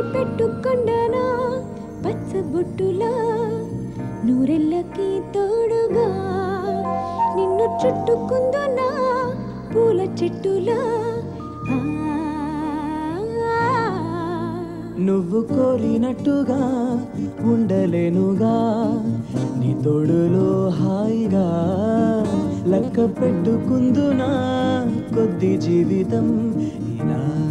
పెట్టుకొండనా? పచ్చబొట్టులా? నూరెళ్ళకి తోడుగా? నిన్ను చుట్టుకుందునా? పూల చెట్టులా? నువ్వు కోరినట్టుగా ఉండలేనుగా నీ తోడులో హాయిగా లెక్క పెట్టుకుందునా? కొద్ది జీవితం ఇలా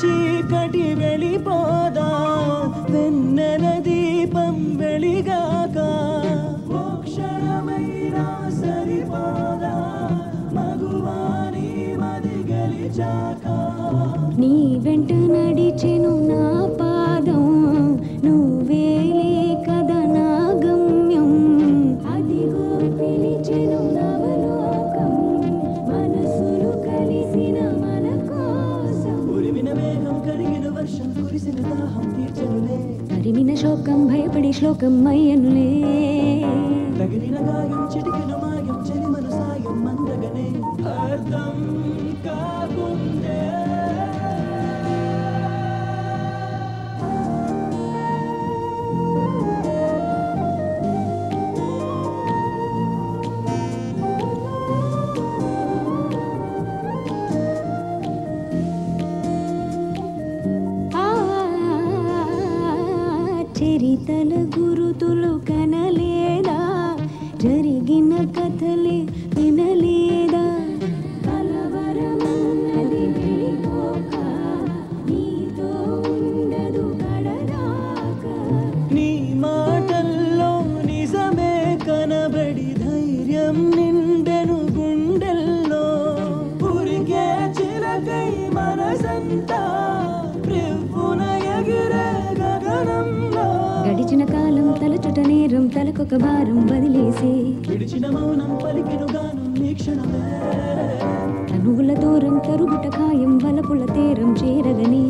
చీకటి వెళ్ళిపోదా వెన్నెల దీపం వెలిగాక. ఓ సరిపోదా మగువాని మది గెలిచాక. నీ వెంట నడిచెను నా శోకం భయపడి శ్లోకం అయ్యనులే. తగిలిన గాయం చిటికిన మాయం చరితల గురుతులు కనలేదా? జరిగిన కథలే వినలేదా? కలవరమన్నది వెళ్ళిపోక నీతో ఉండదు కడదాకా నీ మాటల్లో నిజమే కనబడి ధైర్యం నిండెను గుండెల్లో. చిలకై మనసంతా తలకొక భారం వదిలేసి. విడిచిన మౌనం పలికిన గానం నీ క్షణమే. తనువుల దూరం తరుగుట ఖాయం వలపుల తీరం చేరగని.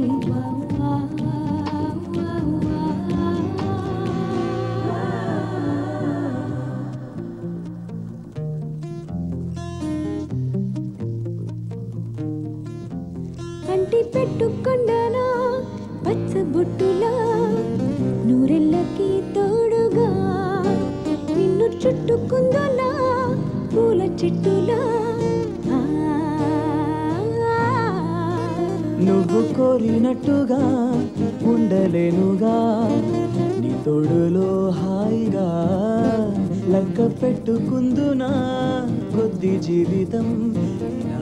కంటి పెట్టుకొండనా పచ్చబొట్టులా నూరెళ్ళకి చెట్టులా. నువ్వు కోరినట్టుగా ఉండలేనుగా నీ తొడులో హాయిగా లెక్క పెట్టుకుందునా కొద్ది జీవితం. ఇలా